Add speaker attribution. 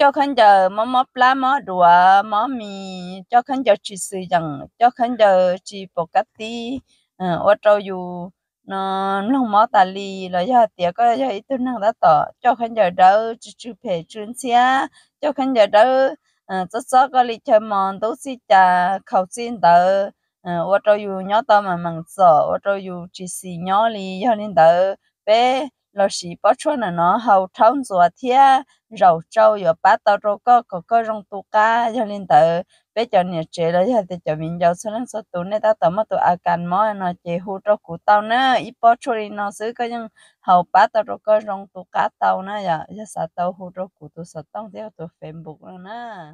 Speaker 1: cho khăn giờ mó mó lá mó đùa mó mì, cho khăn giờ chỉ sử dụng cho khăn giờ chỉ bọc cắt tí ở ờ, trâu dù nó nó mó tà lì, là do tiệc có do ít tuần năng đã tỏ. Cho khăn giờ đâu chỉ chụp hệ chuyên xe cho khăn giờ đâu rất rõ có lý chơi mòn tố xí trà khẩu xin tờ. Ờ, ở trâu dù nhỏ tao mà mặn sợ ở trâu dù chỉ xì nhỏ lì do nên tờ. Bé lo sĩ bỏ cho nó nó hầu trong rùa thía, rầu trâu rồi bá tao rô có có có rong tu ca cho nên tự bé cho nhiệt chế đó cho thì cho mình giàu số số tu này tao tao mà tụ à càn mò nó chế hú trâu cú tao nữa ít bỏ cho đi nó xứ có những hầu bá tao rô có rong tu cá tao nữa giờ giờ sao tao hú trâu cú tu sao tao theo tụ facebook nữa